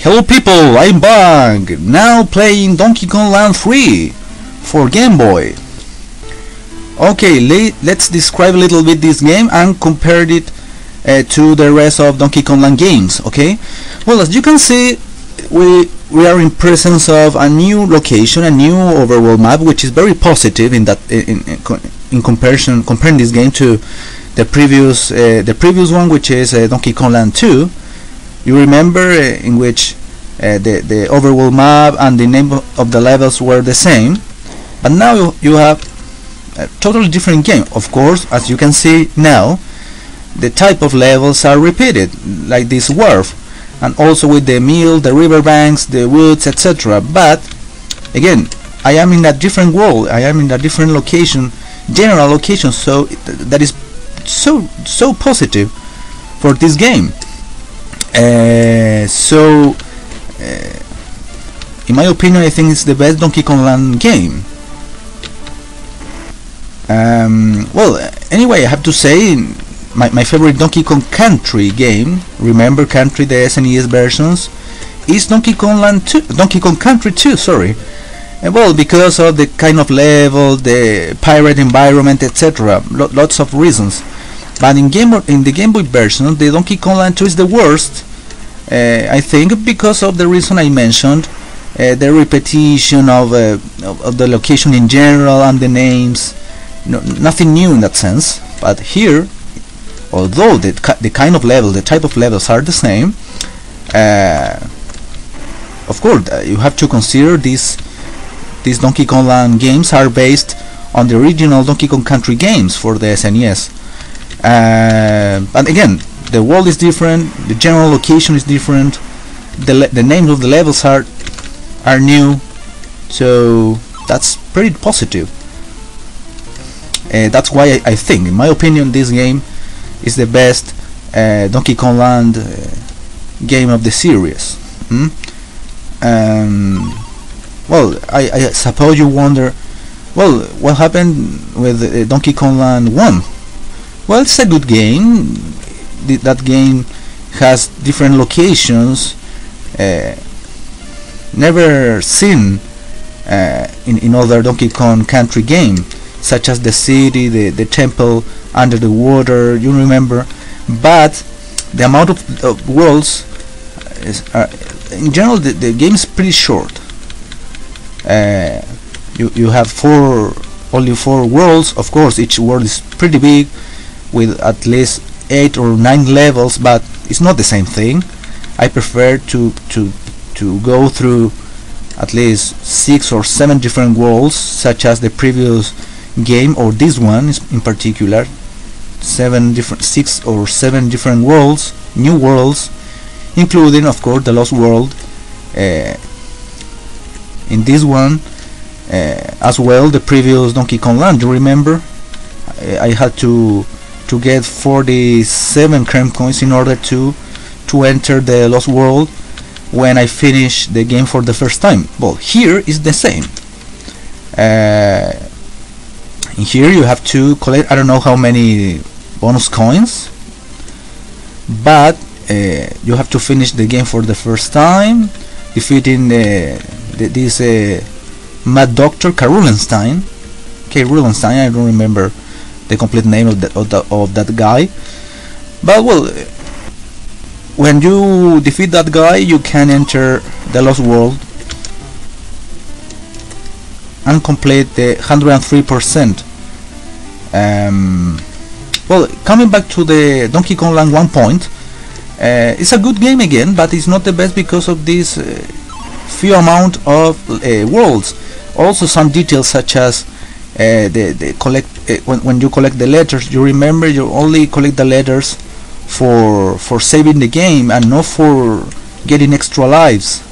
Hello people, I'm Bug, now playing Donkey Kong Land 3 for Game Boy. Okay, le let's describe a little bit this game and compare it uh, to the rest of Donkey Kong Land games, okay? Well, as you can see, we we are in presence of a new location, a new overworld map, which is very positive in that in, in, in comparison comparing this game to the previous uh, the previous one, which is uh, Donkey Kong Land 2 you remember uh, in which uh, the, the overworld map and the name of the levels were the same but now you, have a totally different game of course as you can see now the type of levels are repeated like this wharf and also with the mill, the riverbanks, the woods, etc. But again, I am in a different world. I am in a different location, general location. So that is so so positive for this game. Uh, so, uh, in my opinion, I think it's the best Donkey Kong Land game. Um, well, anyway, I have to say, my, my favorite Donkey Kong Country game, remember Country, the SNES versions, is Donkey Kong Land 2, Donkey Kong Country 2, sorry. Uh, well, because of the kind of level, the pirate environment, etc. Lo lots of reasons. But in game in the Game Boy version, the Donkey Kong Land 2 is the worst. Uh, I think because of the reason I mentioned, uh, the repetition of, uh, of, of the location in general and the names. No, nothing new in that sense. But here, although the the kind of level, the type of levels are the same, of course uh, you have to consider these these Donkey Kong Land games are based on the original Donkey Kong Country games for the SNES. Uh, and again, the world is different, the general location is different, the the names of the levels are are new, so that's pretty positive. Uh, that's why I, I, think, in my opinion, this game is the best uh, Donkey Kong Land uh, game of the series. Hmm? Um, well, I, I, suppose you wonder, well, what happened with uh, Donkey Kong Land 1? Well, it's a good game. Th that game has different locations, uh, never seen uh, in, in other Donkey Kong Country game, such as the city, the, the temple under the water, you remember. But the amount of, of worlds is, uh, in general, the, the game is pretty short. Uh, you, you have four only four worlds of course each world is pretty big with at least eight or nine levels but it's not the same thing. I prefer to to to go through at least six or seven different worlds such as the previous game or this one in particular seven different six or seven different worlds new worlds including of course the lost world uh, in this one uh, as well the previous Donkey Kong Land you remember? I, I had to to get 47 Kremkoins in order to to enter the Lost World when I finish the game for the first time. Well, here is the same. Uh, here you have to collect I don't know how many bonus coins, but uh, you have to finish the game for the first time, defeating the, the, this uh, Mad Doctor K. Roolenstein. Okay, Roolenstein, I don't remember the complete name of, the, of, the, of that guy. But well when you defeat that guy you can enter the lost world and complete the 103% um, well coming back to the Donkey Kong Land 1 point uh, it's a good game again but it's not the best because of this uh, few amount of uh, worlds. Also some details such as uh, the, the collect uh, when, when you collect the letters you remember you only collect the letters for for saving the game and not for getting extra lives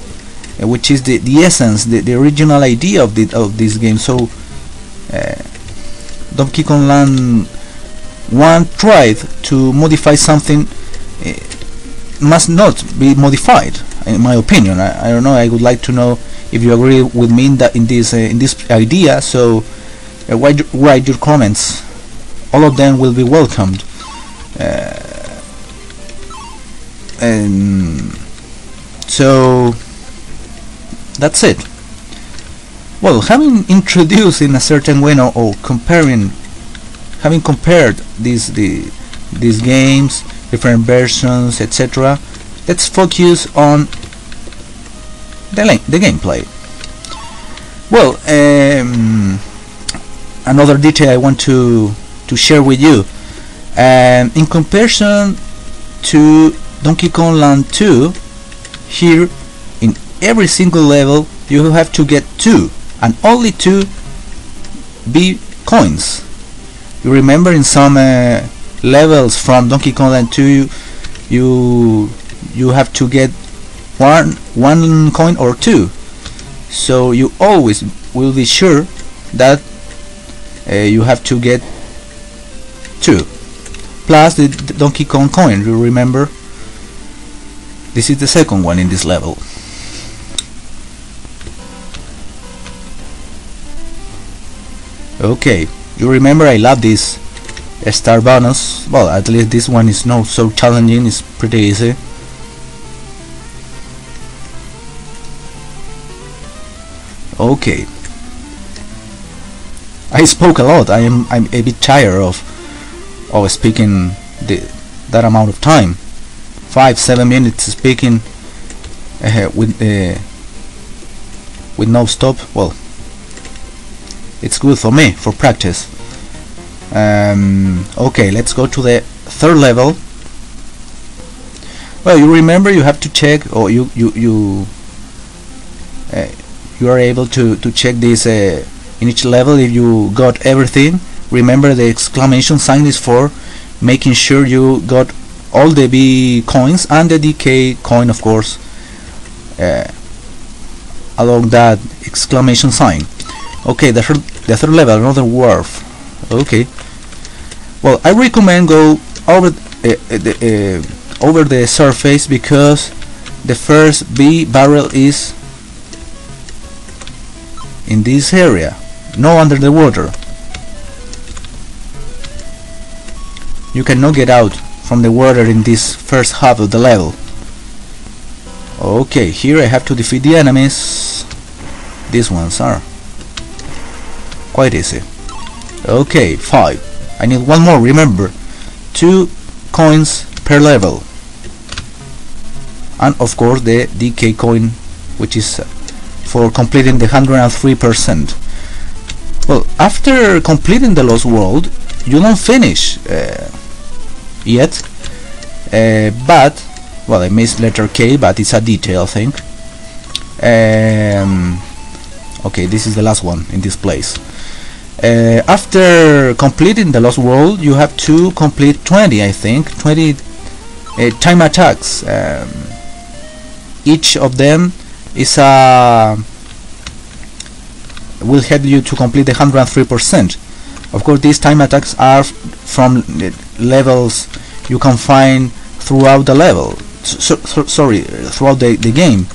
uh, which is the, the essence the, the original idea of the of this game. So uh, Donkey Kong Land 1 tried to modify something must not be modified in my opinion. I, I don't know I would like to know if you agree with me in that in this uh, in this idea. So uh, write, your comments. All of them will be welcomed. Uh, and so that's it. Well having introduced in a certain way or, or comparing having compared these the these games different versions etc let's focus on the, the gameplay. Well um, another detail I want to to share with you. Um, in comparison to Donkey Kong Land 2 here in every single level you have to get two and only two B coins. You remember in some uh, levels from Donkey Kong Land 2 you you have to get one one coin or two. So you always will be sure that Uh, you have to get two. Plus the, the Donkey Kong coin you remember? This is the second one in this level. Okay you remember I love this star bonus? Well at least this one is not so challenging it's pretty easy. Okay I spoke a lot. I am I'm a bit tired of of speaking the, that amount of time. Five seven minutes speaking uh, with uh, with no stop. Well it's good for me for practice. Um, okay let's go to the third level. Well you remember you have to check or you you you uh, you are able to to check this uh, in each level if you got everything remember the exclamation sign is for making sure you got all the B coins and the DK coin of course uh, along that exclamation sign. Okay the third, the third level another wharf. Okay. Well I recommend go over uh, uh the, uh, over the surface because the first B barrel is in this area no under the water. You cannot get out from the water in this first half of the level. Okay here I have to defeat the enemies. These ones are quite easy. Okay five. I need one more remember. Two coins per level. And of course the DK coin which is for completing the 103% well after completing the Lost World you don't finish uh, yet. Uh, but well I missed letter K but it's a detail thing. Um, okay this is the last one in this place. Uh, after completing the Lost World you have to complete 20 I think 20 uh, time attacks. Um, each of them is a will help you to complete the 103% of course these time attacks are from levels you can find throughout the level. So, so, sorry throughout the, the game.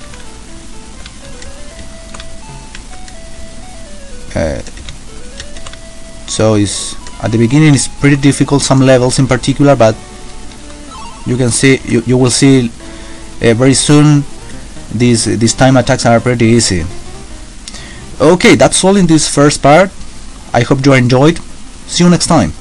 Uh, so it's at the beginning it's pretty difficult some levels in particular but you can see you, you will see uh, very soon these these time attacks are pretty easy okay that's all in this first part. I hope you enjoyed. See you next time